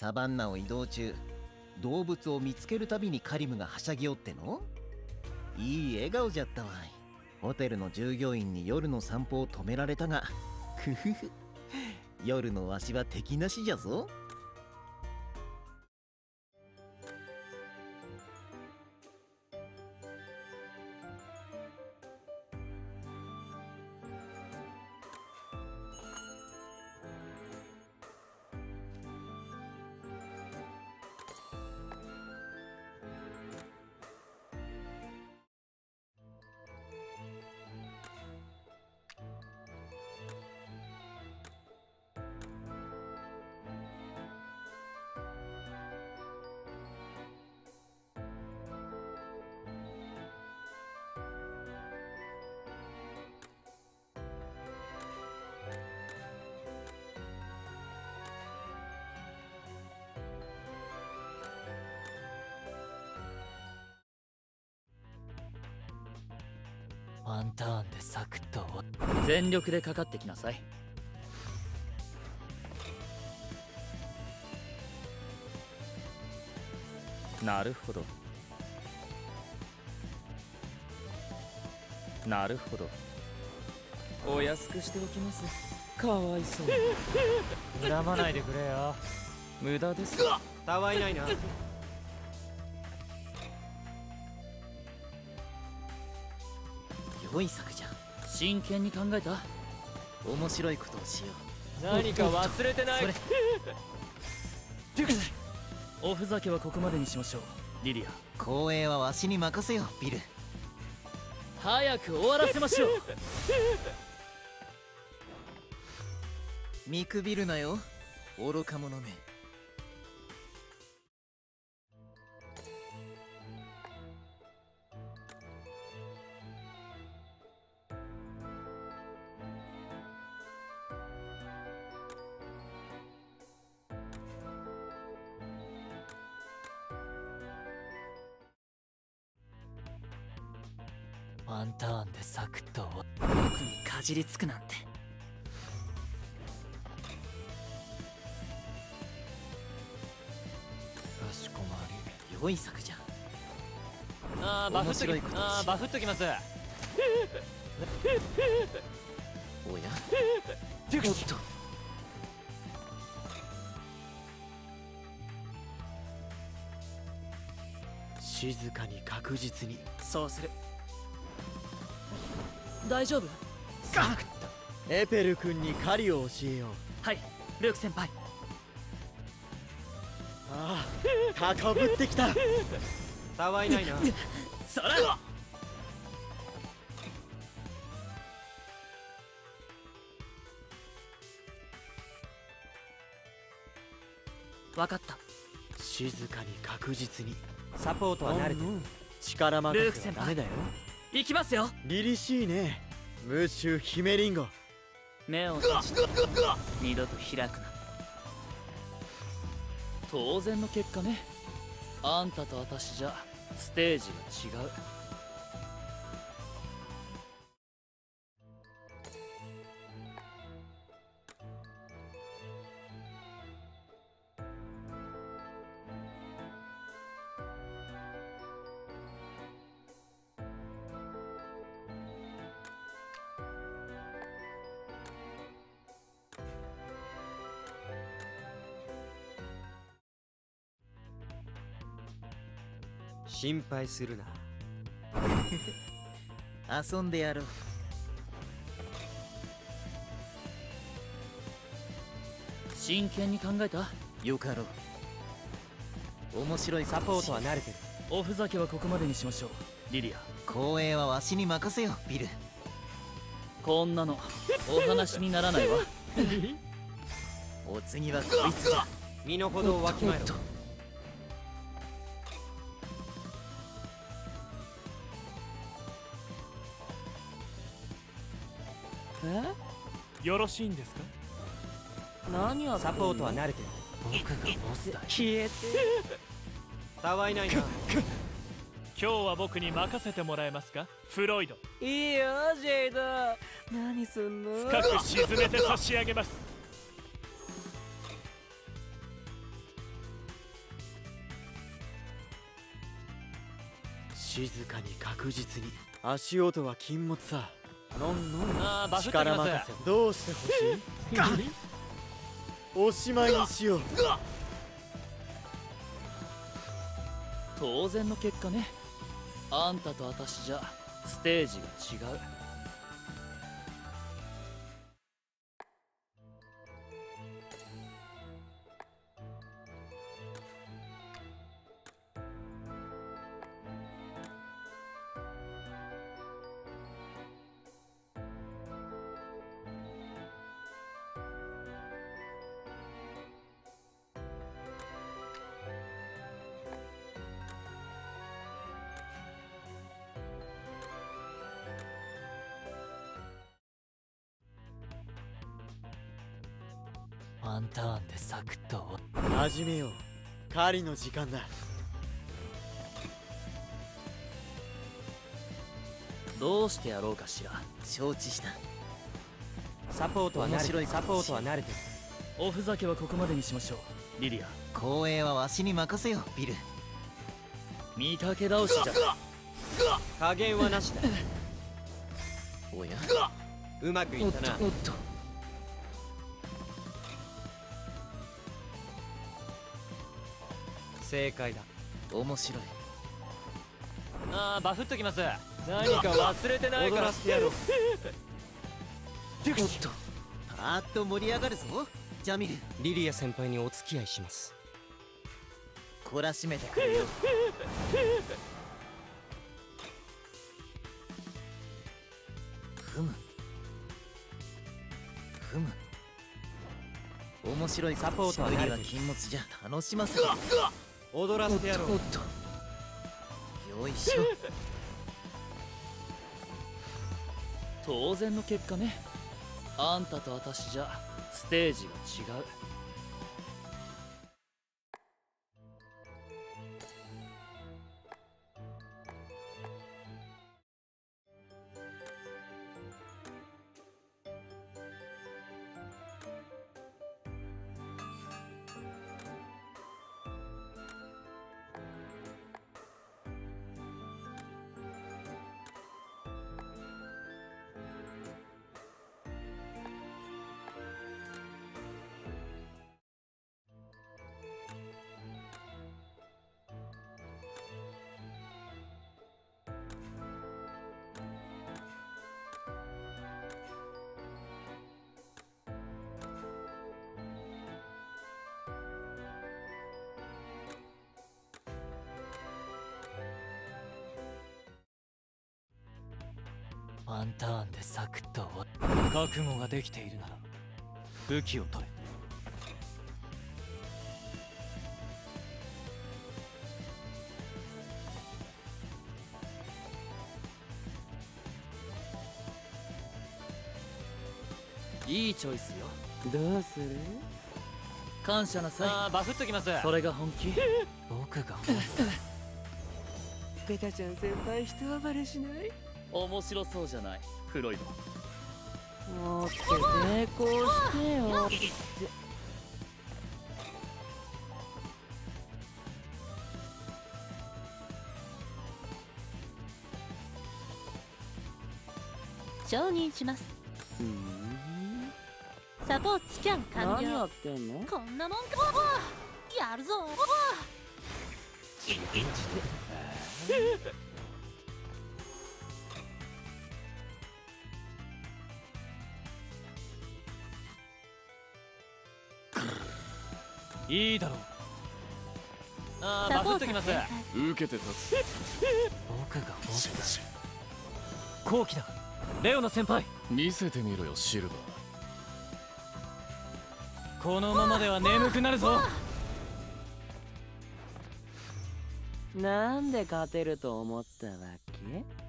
サバンナを移動中。動物を見つけるたびにカリムがはしゃぎおっての？いい笑顔じゃったわい。ホテルの従業員に夜の散歩を止められたが。くふふ。夜のわしは敵なしじゃぞ。ワンターンでサクッと全力でかかってきなさい。なるほど。なるほど。お安くしておきます。かわいそう恨まないでくれよ。無駄です。たわいないな良い策じゃん。真剣に考えた？面白いことをしよ何か忘れてない？おふざけはここまでにしましょうリリア。う光栄はわしに任せよビル。早く終わらせましょう。見くびるなよ愚か者めワンターンでサクッと僕にかじりつくなんて。かしこまり。良い策じゃん。あーバフっときあーバフっときます。おや？おっと。静かに確実に。そうする大丈夫？エペル君に狩りを教えよう。はいルーク先輩。ああ高ぶってきた。たわいないな。そら。わかった。静かに確実に。サポートは慣れてる。力任せはダメだよ行きますよ。凛々しいね。ムッシュ姫リンゴ。目を閉じて二度と開くな。当然の結果ね。あんたと私じゃステージが違う心配するな。遊んでやろう。真剣に考えた？よかろう。面白いサポートは慣れてる。おふざけはここまでにしましょう。リリア。光栄はわしに任せよビル。こんなの。お話にならないわ。お次はこいつだ。身の程をわきまえろえ？よろしいんですか？何をサポートは慣れてる。僕がボスだ消えてたわいないな。今日は僕に任せてもらえますか？フロイド。いいよジェイド。何すんの？深く沈めて差し上げます。静かに確実に。足音は禁物さ。のんのんあ力任せ。どうしてほしい？おしまいにしよう。当然の結果ね。あんたと私じゃステージが違うワンターンでサクッと始めよう。狩りの時間だ。どうしてやろうかしら。承知した。サポートは慣れ面白いサポートは慣れてる。おふざけはここまでにしましょう。リリア。光栄はわしに任せよビル。見かけ倒しじゃ。加減はなしだ。おや？うまくいおっったな。とおっと正解だ。面白い。あーバフっときます。何か忘れてないから。踊らせてやろう。おっと。パーッと盛り上がるぞ。ジャミル。リリア先輩にお付き合いします。懲らしめてくれよ。ふむ。ふむ。面白いサポートは禁物じゃ楽しませて踊らせてやろう。とおっと。よいしょ。当然の結果ね。あんたと私じゃステージが違うワンターンでサクッと終わ覚悟ができているなら武器を取れいいチョイスよどうする感謝なさあバフっときます。それが本気僕がペタちゃん先輩一暴れしない？面白そうじゃない。フロイドもって抵抗してよ承認します。サポートスキャン完何や了ってんの？こんなもんか。やるぞ。ボボいいだろう。あーバフっときます。受けて立つ。僕が僕だ。後期だ。レオナ先輩。見せてみろよシルバこのままでは眠くなるぞ。なんで勝てると思ったわけ？